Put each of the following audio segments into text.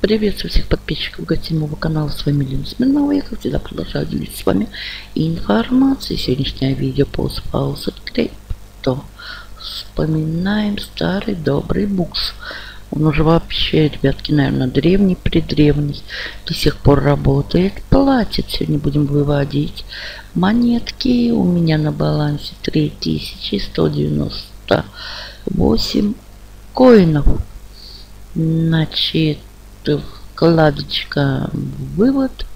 Приветствую всех подписчиков гостиного канала. С вами Лена Смирнова. Я, как всегда, продолжаю делиться с вами информацией. Сегодняшнее видео по спаусу Крипто. Вспоминаем старый добрый букс. Он уже вообще, ребятки, наверное, древний, предревний. До сих пор работает, платит. Сегодня будем выводить монетки. У меня на балансе 3198 коинов. Значит, вкладочка вывод.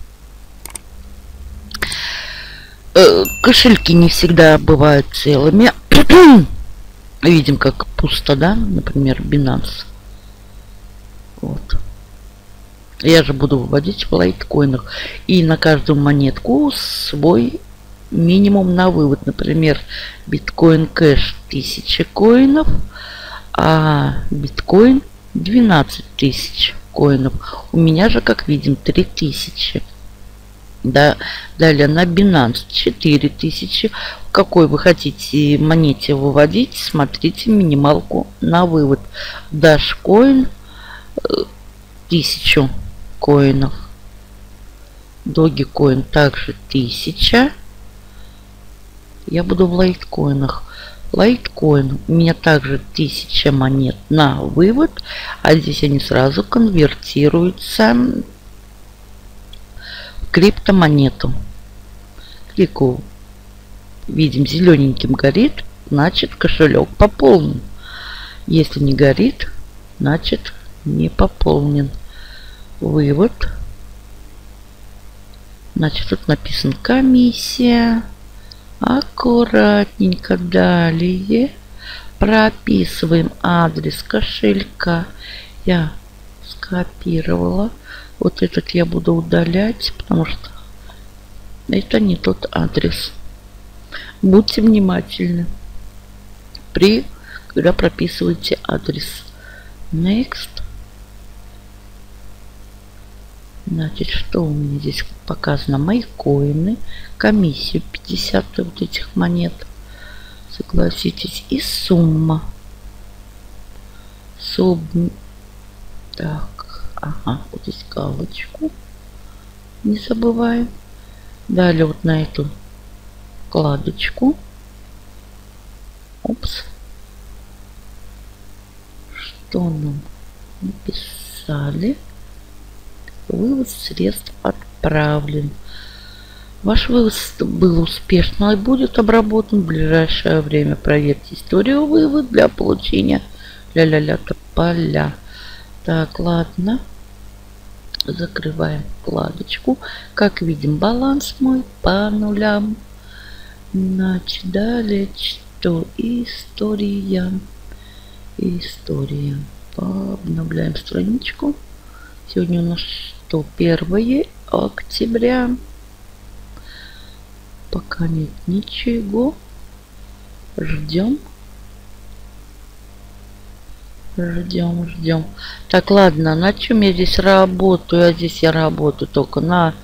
Э, кошельки не всегда бывают целыми. Видим, как пусто, да? Например, Binance. Вот. Я же буду выводить в лайткоинах. И на каждую монетку свой минимум на вывод. Например, биткоин кэш 1000 коинов, а биткоин 12 тысяч коинов. У меня же, как видим, 3000. Да, далее на Binance 4000. Какой вы хотите монете выводить, смотрите минималку на вывод. Dashcoin 1000 коинов. Dogecoin также 1000. Я буду в лайткоинах. Лайткоин. У меня также 1000 монет на вывод. А здесь они сразу конвертируются в криптомонету. Кликаю. Видим, зелененьким горит. Значит, кошелек пополнен. Если не горит, значит, не пополнен. Вывод. Значит, тут написан комиссия. Аккуратненько далее прописываем адрес кошелька. Я скопировала. Вот этот я буду удалять, потому что это не тот адрес. Будьте внимательны при когда прописываете адрес. Next. Значит, что у меня здесь показано? Мои коины, комиссию 50 вот этих монет. Согласитесь. И сумма. Суб... Так, ага, вот здесь галочку. Не забываем. Далее вот на эту вкладочку. Опс. Что нам написали? Вывод средств отправлен. Ваш вывод был успешно и будет обработан в ближайшее время. Проверьте историю вывод для получения ля-ля-ля поля. Так, ладно. Закрываем вкладочку. Как видим, баланс мой по нулям. Значит, далее что? История. История. Обновляем страничку. Сегодня у нас что? 1 октября. Пока нет ничего. Ждем. Ждем, ждем. Так, ладно, на чем я здесь работаю? А здесь я работаю только на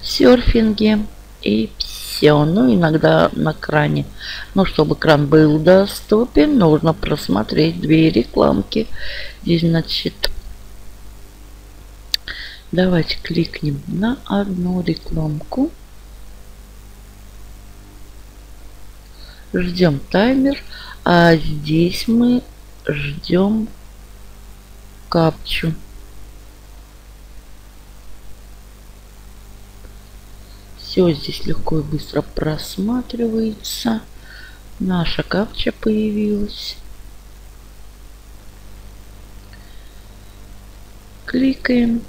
серфинге. И все. Ну, иногда на кране. Но чтобы кран был доступен, нужно просмотреть две рекламки. Здесь, значит, Давайте кликнем на одну рекламку. Ждем таймер. А здесь мы ждем капчу. Все здесь легко и быстро просматривается. Наша капча появилась. Кликаем.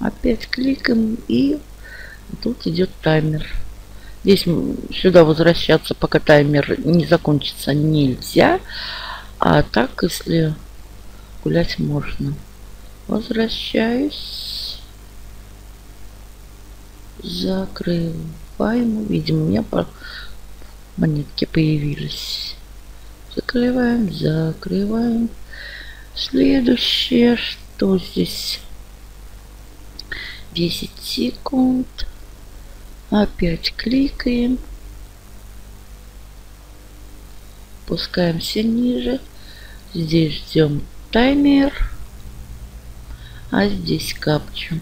Опять кликаем и тут идет таймер. Здесь сюда возвращаться, пока таймер не закончится, нельзя. А так, если гулять можно. Возвращаюсь. Закрываем. Видимо, у меня монетки появились. Закрываем, закрываем. Следующее, что здесь? 10 секунд. Опять кликаем. Пускаемся ниже. Здесь ждем таймер. А здесь капчу.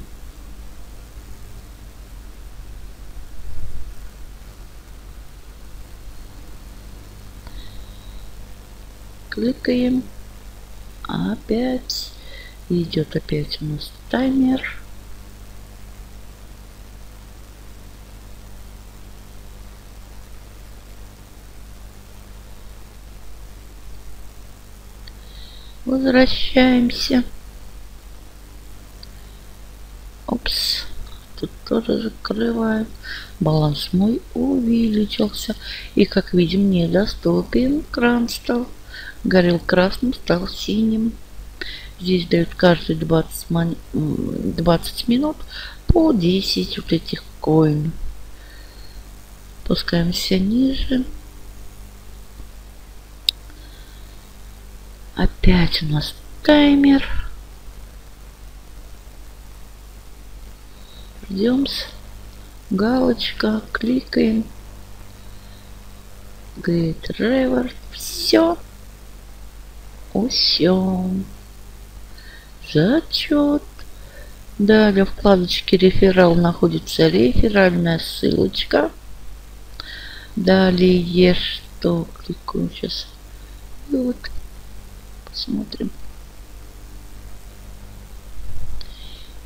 Кликаем. Опять. Идет опять у нас таймер. Возвращаемся. Опс. Тут тоже закрываем. Баланс мой увеличился. И как видим, недоступен. Кран стал. Горел красным, стал синим. Здесь дают каждые 20, 20 минут по 10 вот этих коин. Пускаемся ниже. Опять у нас таймер. Ждем. Галочка. Кликаем. Get Reward. Все. Все. Зачет. Далее в вкладочке реферал находится реферальная ссылочка. Далее что кликаем сейчас. Вот Смотрим.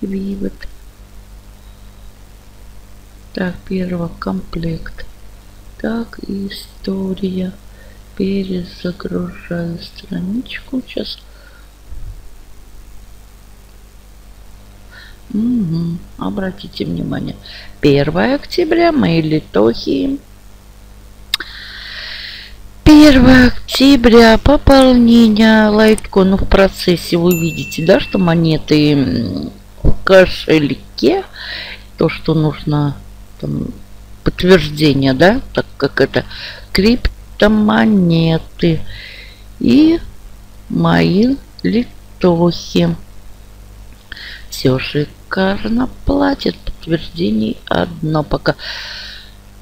Вивод. Так, первый комплект. Так, история. Перезагружаю страничку. Сейчас. Угу. Обратите внимание. 1 октября мои литохи 1 октября пополнение лайткону в процессе. Вы видите да что монеты в кошельке? То что нужно там, подтверждение да так как это криптомонеты. И мои литохи. Все шикарно платят. Подтверждений одно пока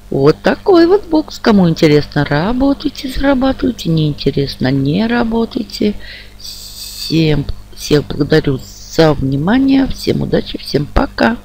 вот такой вот бокс. Кому интересно, работайте, зарабатывайте. Не интересно, не работайте. Всем, всех благодарю за внимание. Всем удачи, всем пока.